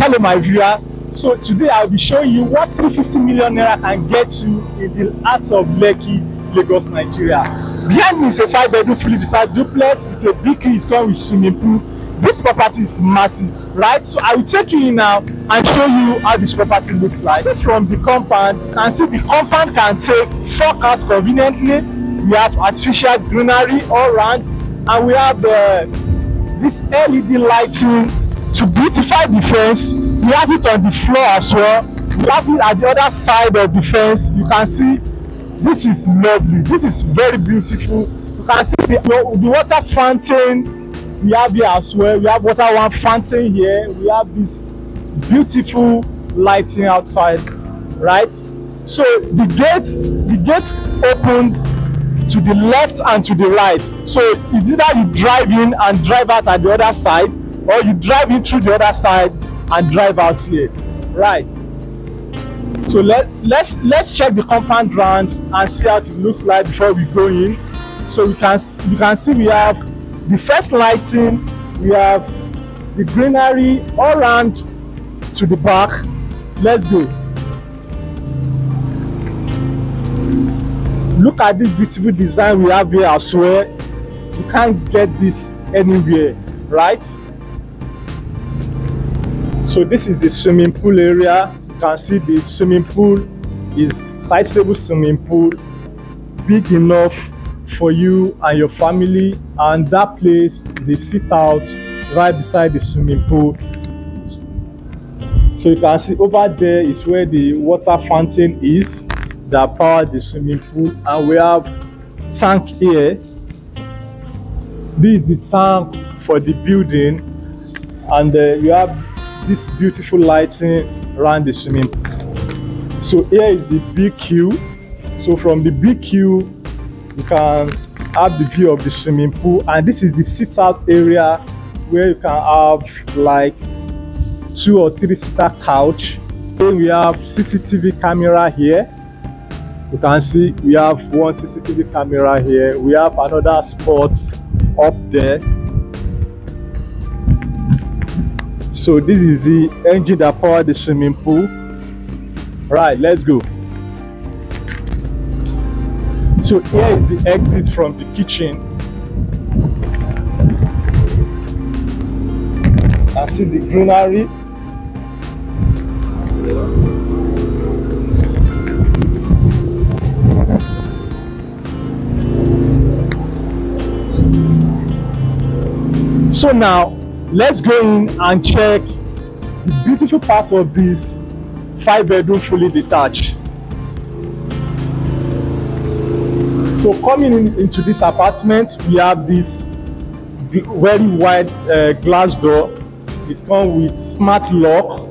hello my viewer. So today i'll be showing you what 350 million naira can get you in the heart of lekki lagos nigeria. Behind me is a five bedroom fully detached duplex with a big it come with swimming pool. This property is massive right? So i will take you in now and show you how this property looks like. So from the compound you can see the compound can take four cars conveniently. We have artificial greenery all around and we have uh, this led lighting to beautify the fence we have it on the floor as well. We have it at the other side of the fence you can see this is lovely. This is very beautiful. You can see the, the water fountain we have here as well. We have water one fountain here. We have this beautiful lighting outside right? So the gate the gate opened to the left and to the right. So it's either you drive in and drive out at the other side or you drive in through the other side and drive out here. Right. So let let's let's check the compound round and see how it looks like before we go in. So we can you can see we have the first lighting we have the greenery all around to the back. Let's go. Look at this beautiful design we have here as well. You can't get this anywhere right so this is the swimming pool area. You can see the swimming pool is sizable swimming pool big enough for you and your family. And that place is a sit out right beside the swimming pool. So you can see over there is where the water fountain is that power the swimming pool. And we have tank here. This is the tank for the building. And uh, you have this beautiful lighting around the swimming pool. So here is the BQ so from the BQ you can have the view of the swimming pool and this is the sit out area where you can have like two or three seater couch. Then we have cctv camera here. You can see we have one cctv camera here. We have another spot up there so this is the engine that power the swimming pool. Right let's go. So here is the exit from the kitchen. I see the greenery. So now let's go in and check the beautiful part of this five bedroom fully detached. So coming in, into this apartment we have this very wide uh, glass door. It's come with smart lock.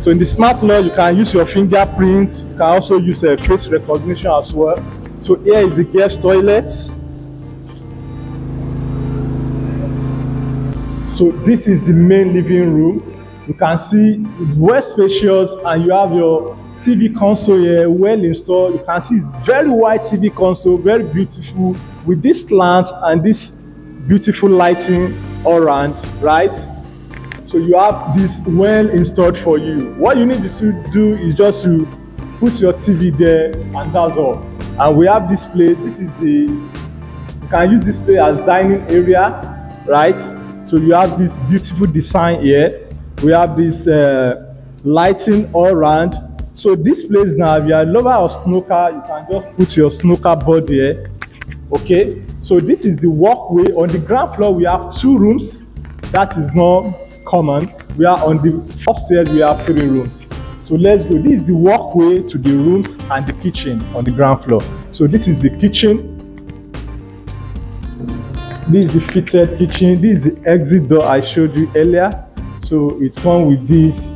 So in the smart lock you can use your fingerprint. You can also use a uh, face recognition as well. So here is the guest toilet so this is the main living room. You can see it's well spacious and you have your tv console here well installed. You can see it's very wide tv console very beautiful with this slant and this beautiful lighting all around right? So you have this well installed for you. What you need to do is just to put your tv there and that's all. And we have this place this is the you can use this place as dining area right so you have this beautiful design here. We have this uh, lighting all around so this place now if you are a lover of snooker you can just put your snooker board here. Okay? So this is the walkway. On the ground floor we have two rooms. That is not common. We are on the upstairs we have three rooms. So let's go. This is the walkway to the rooms and the kitchen on the ground floor. So this is the kitchen this is the fitted kitchen. This is the exit door i showed you earlier. So it's come with this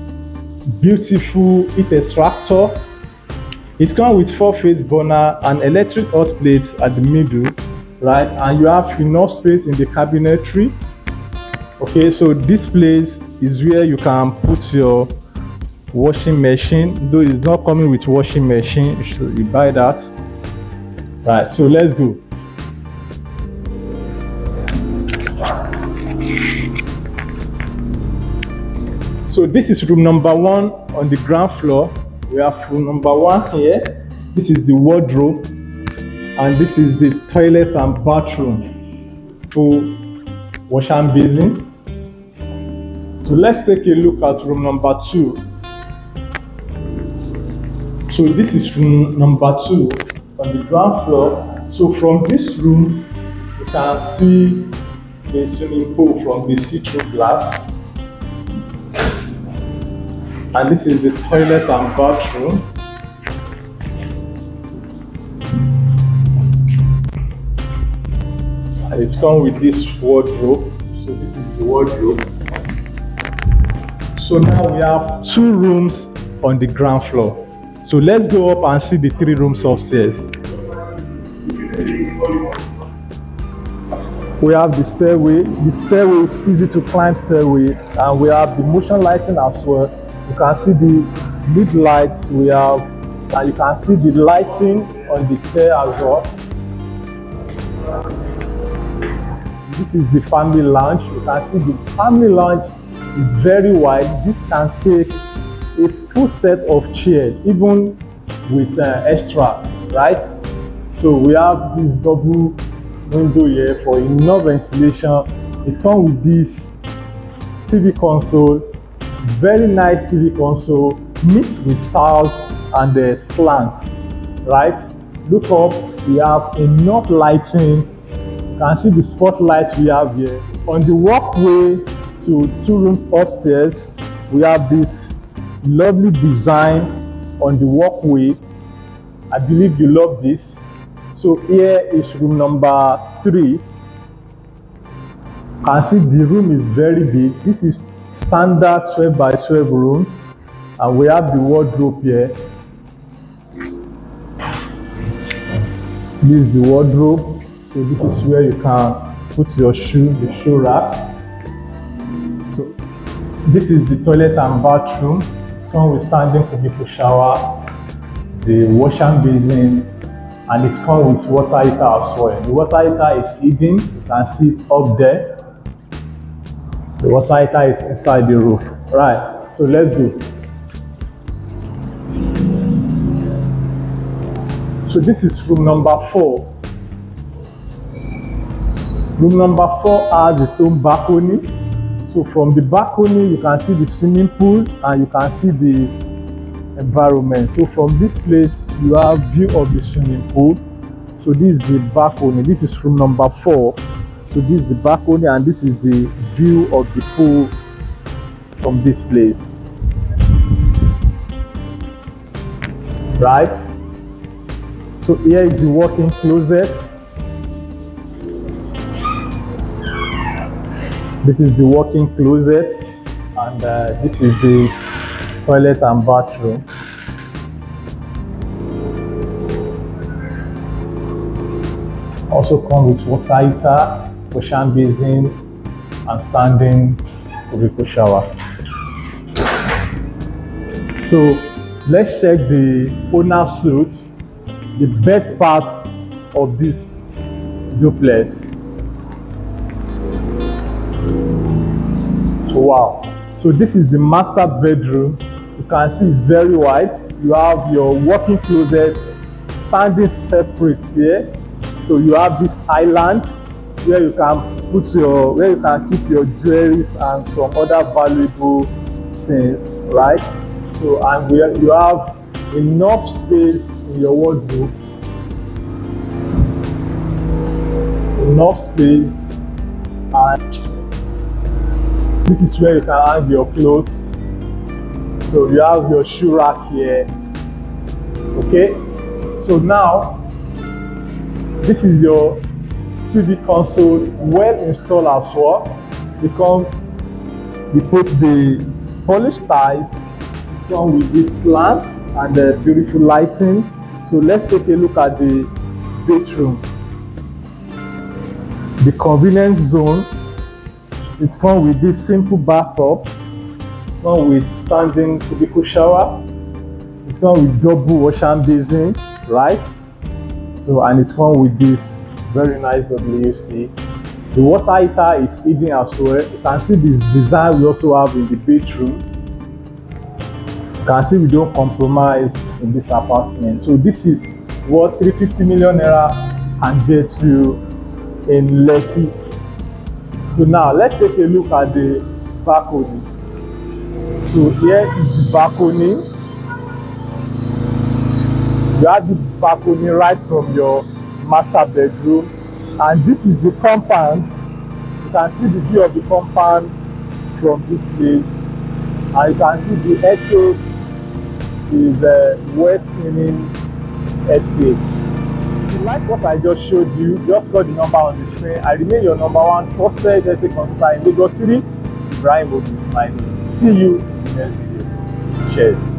beautiful heat extractor. It's come with four phase burner and electric hot plates at the middle right? And you have enough space in the cabinetry. Okay so this place is where you can put your washing machine. Though it's not coming with washing machine you should you buy that. Right so let's go So this is room number one on the ground floor. We have room number one here. This is the wardrobe, and this is the toilet and bathroom, full wash and basin. So let's take a look at room number two. So this is room number two on the ground floor. So from this room, you can see the swimming pool from the see-through glass. And this is the toilet and bathroom. And it's come with this wardrobe. So this is the wardrobe. So now we have two rooms on the ground floor. So let's go up and see the three rooms upstairs. We have the stairway. The stairway is easy to climb stairway, and we have the motion lighting as well. You can see the lead lights we have, and you can see the lighting on the stair as well. This is the family lounge. You can see the family lounge is very wide. This can take a full set of chairs, even with uh, extra, right? So we have this double window here for enough ventilation. It comes with this TV console, very nice TV console mixed with tiles and uh, the slant, right? Look up, we have enough lighting. You can see the spotlights we have here. On the walkway to two rooms upstairs, we have this lovely design on the walkway. I believe you love this. So here is room number three. You can see the room is very big. This is standard 12 by 12 room. And we have the wardrobe here. This is the wardrobe. So this is where you can put your shoe, the shoe racks. So this is the toilet and bathroom. It's come with standing cubicle shower, the washing basin, and it comes with water heater as well. The water heater is hidden, you can see it up there. The water heater is inside the roof. Right, so let's go. So this is room number four. Room number four has its own balcony. So from the balcony, you can see the swimming pool and you can see the environment. So from this place, you have view of the swimming pool. So this is the balcony. This is room number four. So this is the balcony and this is the view of the pool from this place. Right? So here is the walk-in closet. This is the walk-in closet and uh, this is the toilet and bathroom. Also come with water heater, ocean basin and standing cubicle shower. So let's check the owner suite, the best parts of this duplex. So wow. So this is the master bedroom. You can see it's very wide. You have your walk-in closet standing separate here. So you have this island where you can put your where you can keep your jewelries and some other valuable things, right? So and we, you have enough space in your wardrobe, enough space, and this is where you can hang your clothes. So you have your shoe rack here. Okay, so now this is your TV console well installed as well. You come, put the polished tiles, come with these slants and the beautiful lighting. So let's take a look at the bedroom. The convenience zone. It comes with this simple bathtub. It comes with standing cubicle shower. It comes with double wash and basin, right? So and it comes with this very nice WC. The water heater is hidden as well. You can see this design we also have in the bedroom. you can see we don't compromise in this apartment so this is what 350 million naira can get you in lekki so now let's take a look at the balcony so here is the balcony you have the balcony right from your master bedroom and this is the compound. You can see the view of the compound from this place. And you can see the estate is uh, west Sinin estate. If you like what i just showed you just call the number on the screen. I remain your number one trusted estate consultant in lagos city. Ibrahim obi ismail see you in the next video. Cheers